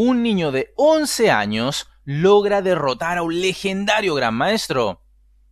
un niño de 11 años logra derrotar a un legendario gran maestro.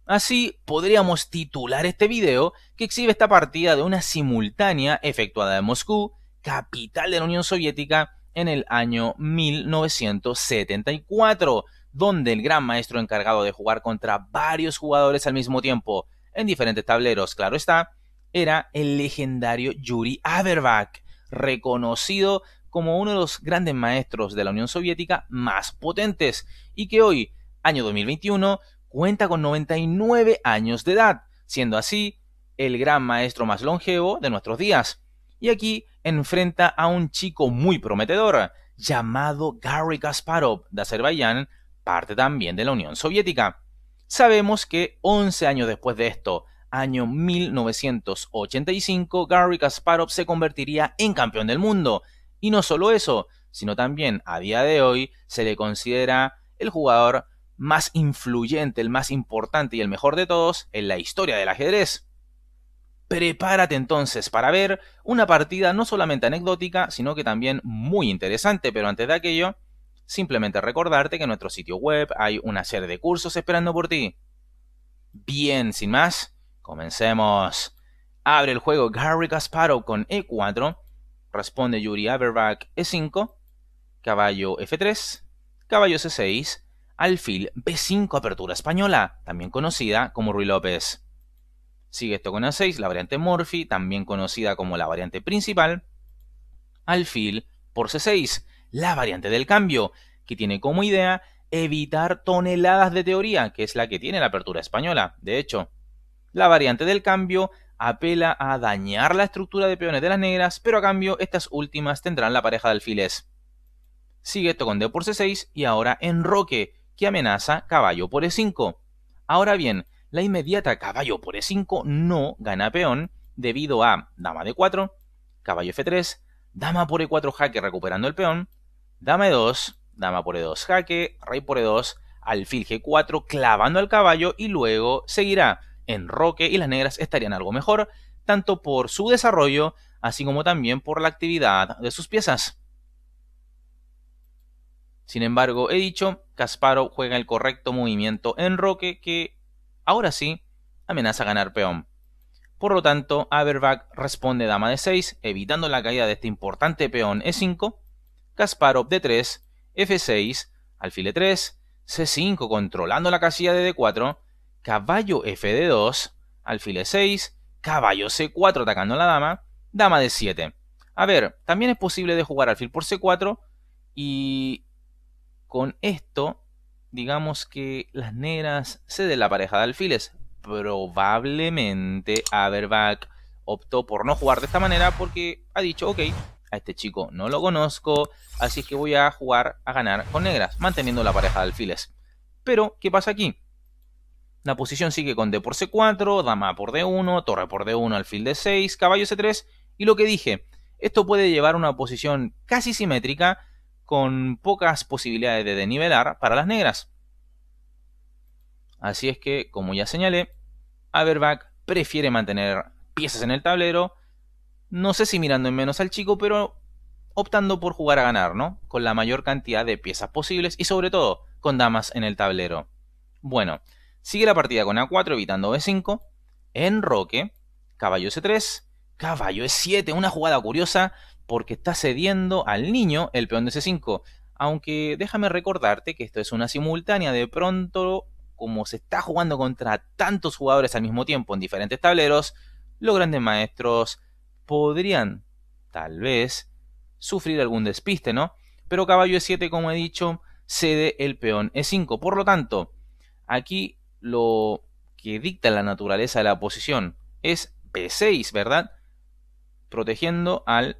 Así podríamos titular este video que exhibe esta partida de una simultánea efectuada en Moscú, capital de la Unión Soviética, en el año 1974, donde el gran maestro encargado de jugar contra varios jugadores al mismo tiempo, en diferentes tableros, claro está, era el legendario Yuri Averback, reconocido como uno de los grandes maestros de la Unión Soviética más potentes y que hoy, año 2021, cuenta con 99 años de edad, siendo así el gran maestro más longevo de nuestros días. Y aquí enfrenta a un chico muy prometedor, llamado Gary Kasparov de Azerbaiyán, parte también de la Unión Soviética. Sabemos que 11 años después de esto, año 1985, Gary Kasparov se convertiría en campeón del mundo, y no solo eso, sino también a día de hoy se le considera el jugador más influyente, el más importante y el mejor de todos en la historia del ajedrez. Prepárate entonces para ver una partida no solamente anecdótica, sino que también muy interesante, pero antes de aquello, simplemente recordarte que en nuestro sitio web hay una serie de cursos esperando por ti. Bien, sin más, comencemos. Abre el juego Gary Kasparov con E4 Responde Yuri Averback E5, caballo F3, caballo C6, alfil B5 apertura española, también conocida como Rui López. Sigue esto con A6, la variante Morphy, también conocida como la variante principal. Alfil por C6, la variante del cambio, que tiene como idea evitar toneladas de teoría, que es la que tiene la apertura española. De hecho, la variante del cambio apela a dañar la estructura de peones de las negras, pero a cambio estas últimas tendrán la pareja de alfiles. Sigue esto con D por C6 y ahora enroque, que amenaza caballo por E5. Ahora bien, la inmediata caballo por E5 no gana peón debido a dama D4, caballo F3, dama por E4 jaque recuperando el peón, dama E2, dama por E2 jaque, rey por E2, alfil G4 clavando al caballo y luego seguirá en Roque y las negras estarían algo mejor, tanto por su desarrollo, así como también por la actividad de sus piezas. Sin embargo, he dicho, Casparo juega el correcto movimiento en Roque que, ahora sí, amenaza ganar peón. Por lo tanto, Averback responde dama de 6, evitando la caída de este importante peón E5, Kasparov D3, F6, alfil E3, C5 controlando la casilla de D4, caballo F2, alfil E6, caballo C4 atacando a la dama, dama de 7. A ver, también es posible de jugar alfil por C4 y con esto, digamos que las negras ceden la pareja de alfiles. Probablemente Averback optó por no jugar de esta manera porque ha dicho, ok, a este chico no lo conozco, así que voy a jugar a ganar con negras, manteniendo la pareja de alfiles. Pero, ¿qué pasa aquí? La posición sigue con D por C4, dama por D1, torre por D1, alfil D6, caballo C3 y lo que dije, esto puede llevar a una posición casi simétrica con pocas posibilidades de denivelar para las negras. Así es que, como ya señalé, Averback prefiere mantener piezas en el tablero, no sé si mirando en menos al chico, pero optando por jugar a ganar, ¿no? Con la mayor cantidad de piezas posibles y sobre todo con damas en el tablero. Bueno, Sigue la partida con A4 evitando B5. Enroque. Caballo C3. Caballo E7. Una jugada curiosa porque está cediendo al niño el peón de C5. Aunque déjame recordarte que esto es una simultánea. De pronto, como se está jugando contra tantos jugadores al mismo tiempo en diferentes tableros, los grandes maestros podrían, tal vez, sufrir algún despiste, ¿no? Pero caballo E7, como he dicho, cede el peón E5. Por lo tanto, aquí lo que dicta la naturaleza de la posición es B6, ¿verdad? Protegiendo al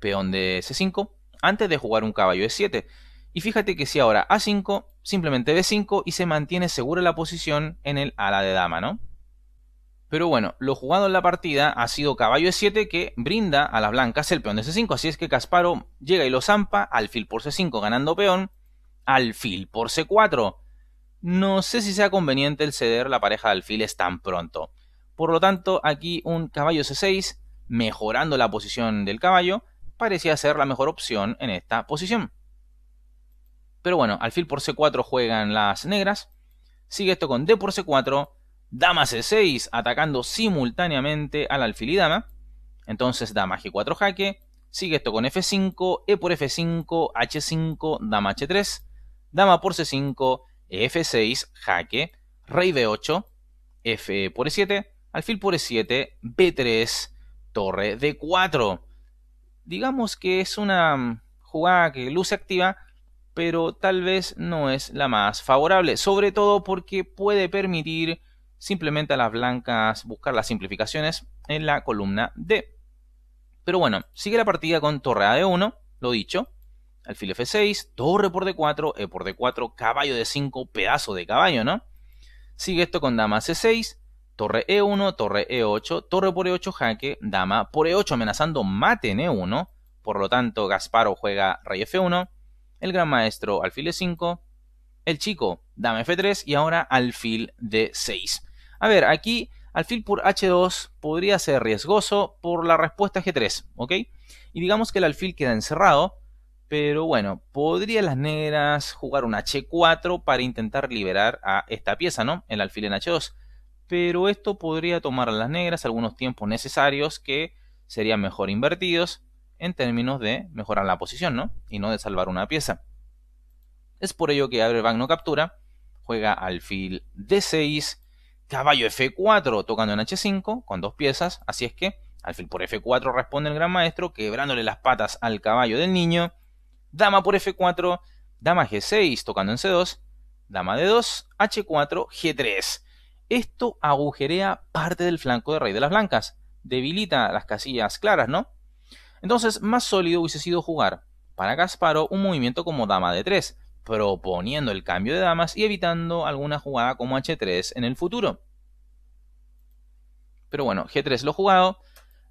peón de C5 antes de jugar un caballo E7. Y fíjate que si ahora A5, simplemente B5 y se mantiene segura la posición en el ala de dama, ¿no? Pero bueno, lo jugado en la partida ha sido caballo E7 que brinda a las blancas el peón de C5. Así es que Casparo llega y lo zampa, alfil por C5 ganando peón, alfil por C4 no sé si sea conveniente el ceder la pareja de alfiles tan pronto. Por lo tanto, aquí un caballo C6, mejorando la posición del caballo, parecía ser la mejor opción en esta posición. Pero bueno, alfil por C4 juegan las negras. Sigue esto con D por C4, dama C6 atacando simultáneamente al alfil y dama. Entonces dama G4 jaque. Sigue esto con F5, E por F5, H5, dama H3, dama por C5, F6, jaque, rey B8, F por E7, alfil por E7, B3, torre D4. Digamos que es una jugada que luce activa, pero tal vez no es la más favorable, sobre todo porque puede permitir simplemente a las blancas buscar las simplificaciones en la columna D. Pero bueno, sigue la partida con torre a D1, lo dicho, alfil F6, torre por D4, E por D4, caballo D5, pedazo de caballo, ¿no? Sigue esto con dama C6, torre E1, torre E8, torre por E8 jaque, dama por E8 amenazando mate en E1, por lo tanto Gasparo juega rey F1, el gran maestro alfil E5, el chico dama F3 y ahora alfil D6. A ver, aquí alfil por H2 podría ser riesgoso por la respuesta G3, ¿ok? Y digamos que el alfil queda encerrado, pero bueno, podría las negras jugar un H4 para intentar liberar a esta pieza, ¿no? El alfil en H2. Pero esto podría tomar a las negras algunos tiempos necesarios que serían mejor invertidos en términos de mejorar la posición, ¿no? Y no de salvar una pieza. Es por ello que Abre no captura, juega alfil D6, caballo F4 tocando en H5 con dos piezas, así es que alfil por F4 responde el gran maestro quebrándole las patas al caballo del niño, dama por F4, dama G6 tocando en C2, dama D2, H4, G3. Esto agujerea parte del flanco de rey de las blancas, debilita las casillas claras, ¿no? Entonces, más sólido hubiese sido jugar para Gasparo un movimiento como dama D3, proponiendo el cambio de damas y evitando alguna jugada como H3 en el futuro. Pero bueno, G3 lo jugado,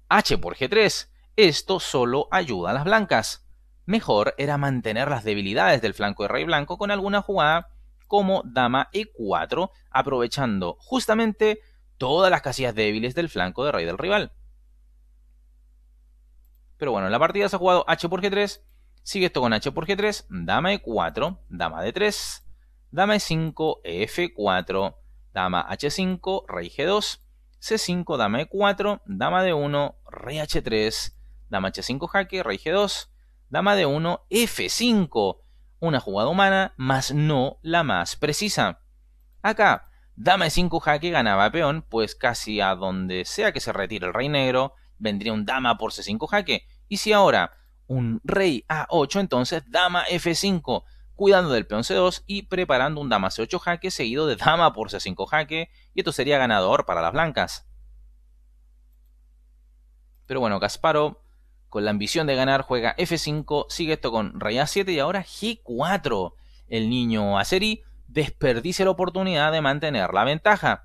H por G3, esto solo ayuda a las blancas. Mejor era mantener las debilidades del flanco de rey blanco con alguna jugada como dama E4, aprovechando justamente todas las casillas débiles del flanco de rey del rival. Pero bueno, en la partida se ha jugado H por G3, Sigue esto con H por G3, dama E4, dama D3, dama E5, F4, dama H5, rey G2, C5, dama E4, dama D1, rey H3, dama H5 jaque, rey G2, dama D1, F5. Una jugada humana, más no la más precisa. Acá, dama E5 jaque ganaba peón, pues casi a donde sea que se retire el rey negro, vendría un dama por C5 jaque. Y si ahora un rey A8, entonces dama F5, cuidando del peón C2 y preparando un dama C8 jaque seguido de dama por C5 jaque, y esto sería ganador para las blancas. Pero bueno, Gasparo, con la ambición de ganar, juega F5, sigue esto con rey A7 y ahora G4. El niño Aceri desperdicia la oportunidad de mantener la ventaja.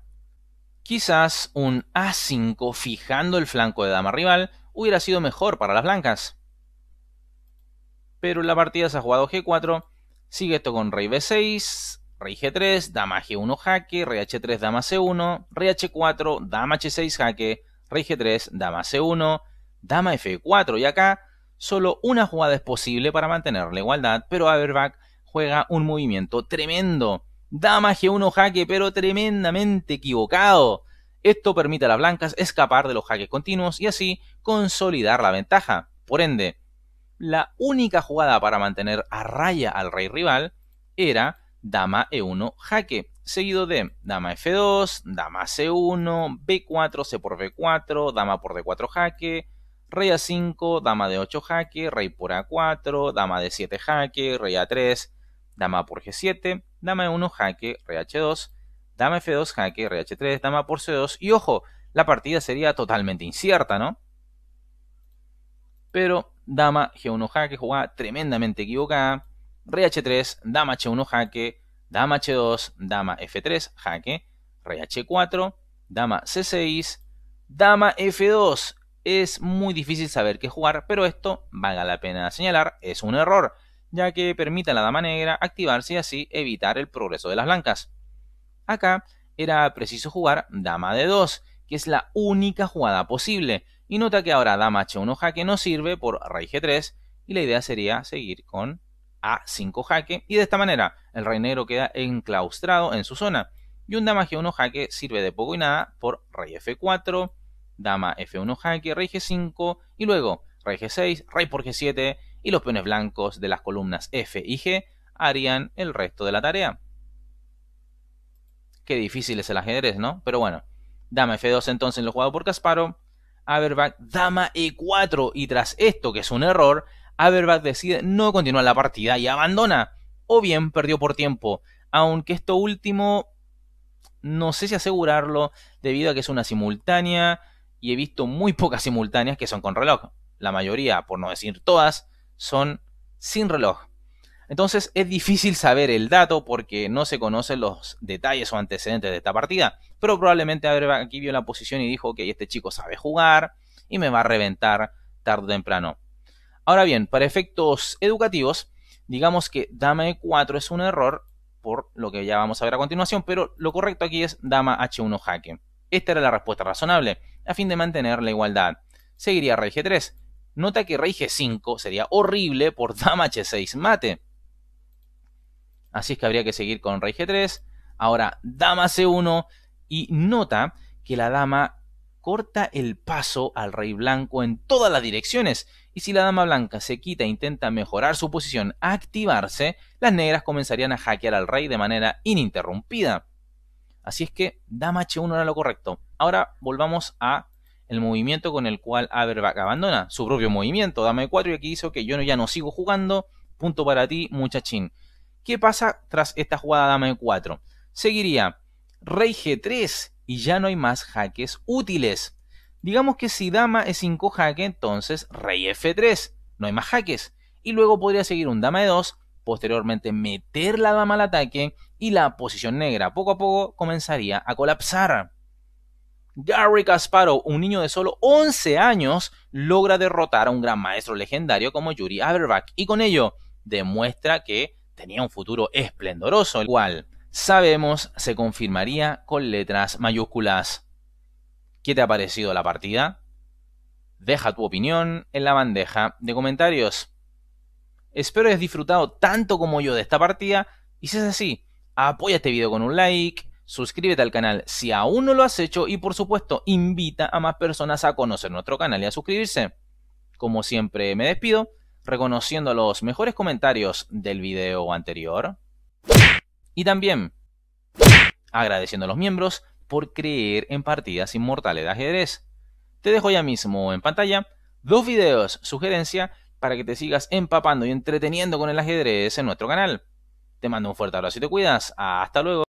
Quizás un A5 fijando el flanco de dama rival hubiera sido mejor para las blancas pero la partida se ha jugado G4, sigue esto con rey B6, rey G3, dama G1 jaque, rey H3, dama C1, rey H4, dama H6 jaque, rey G3, dama C1, dama F4 y acá solo una jugada es posible para mantener la igualdad, pero Aberbach juega un movimiento tremendo. Dama G1 jaque, pero tremendamente equivocado. Esto permite a las blancas escapar de los jaques continuos y así consolidar la ventaja. Por ende, la única jugada para mantener a raya al rey rival era dama e1 jaque, seguido de dama f2, dama c1, b4, c por b4, dama por d4 jaque, rey a5, dama d8 jaque, rey por a4, dama d7 jaque, rey a3, dama por g7, dama e1 jaque, rey h2, dama f2 jaque, rey h3, dama por c2 y ojo, la partida sería totalmente incierta, ¿no? Pero dama G1 jaque, jugada tremendamente equivocada. Rey H3, dama H1 jaque, dama H2, dama F3 jaque, rey H4, dama C6, dama F2. Es muy difícil saber qué jugar, pero esto, valga la pena señalar, es un error, ya que permite a la dama negra activarse y así evitar el progreso de las blancas. Acá era preciso jugar dama D2, que es la única jugada posible, y nota que ahora dama h1 jaque no sirve por rey g3 y la idea sería seguir con a 5 jaque y de esta manera el rey negro queda enclaustrado en su zona. Y un dama G1 jaque sirve de poco y nada por rey F4, dama F1 jaque, rey G5 y luego rey G6, rey por G7 y los peones blancos de las columnas F y G harían el resto de la tarea. Qué difícil es el ajedrez, ¿no? Pero bueno, dama F2 entonces lo jugado por Kasparov, Aberbach dama E4 y tras esto que es un error, Aberbach decide no continuar la partida y abandona, o bien perdió por tiempo, aunque esto último no sé si asegurarlo debido a que es una simultánea y he visto muy pocas simultáneas que son con reloj. La mayoría, por no decir todas, son sin reloj. Entonces es difícil saber el dato porque no se conocen los detalles o antecedentes de esta partida. Pero probablemente aquí vio la posición y dijo que este chico sabe jugar y me va a reventar tarde o temprano. Ahora bien, para efectos educativos, digamos que dama e4 es un error por lo que ya vamos a ver a continuación, pero lo correcto aquí es dama h1 jaque. Esta era la respuesta razonable, a fin de mantener la igualdad. Seguiría rey g3. Nota que rey g5 sería horrible por dama h6 mate. Así es que habría que seguir con rey g3. Ahora dama c1 y nota que la dama corta el paso al rey blanco en todas las direcciones. Y si la dama blanca se quita e intenta mejorar su posición, activarse, las negras comenzarían a hackear al rey de manera ininterrumpida. Así es que dama h1 era lo correcto. Ahora volvamos a el movimiento con el cual Aberbach abandona su propio movimiento. Dama e4 y aquí hizo que yo ya no sigo jugando. Punto para ti, muchachín. ¿Qué pasa tras esta jugada dama e4? Seguiría rey g3 y ya no hay más jaques útiles. Digamos que si dama es 5 jaque, entonces rey f3, no hay más jaques. Y luego podría seguir un dama e2, posteriormente meter la dama al ataque y la posición negra poco a poco comenzaría a colapsar. Gary Kasparov, un niño de solo 11 años, logra derrotar a un gran maestro legendario como Yuri Aberbach y con ello demuestra que tenía un futuro esplendoroso, el cual sabemos se confirmaría con letras mayúsculas. ¿Qué te ha parecido la partida? Deja tu opinión en la bandeja de comentarios. Espero hayas disfrutado tanto como yo de esta partida y si es así, apoya este video con un like, suscríbete al canal si aún no lo has hecho y por supuesto invita a más personas a conocer nuestro canal y a suscribirse. Como siempre me despido, reconociendo los mejores comentarios del video anterior. Y también agradeciendo a los miembros por creer en partidas inmortales de ajedrez. Te dejo ya mismo en pantalla dos videos sugerencia para que te sigas empapando y entreteniendo con el ajedrez en nuestro canal. Te mando un fuerte abrazo y te cuidas. Hasta luego.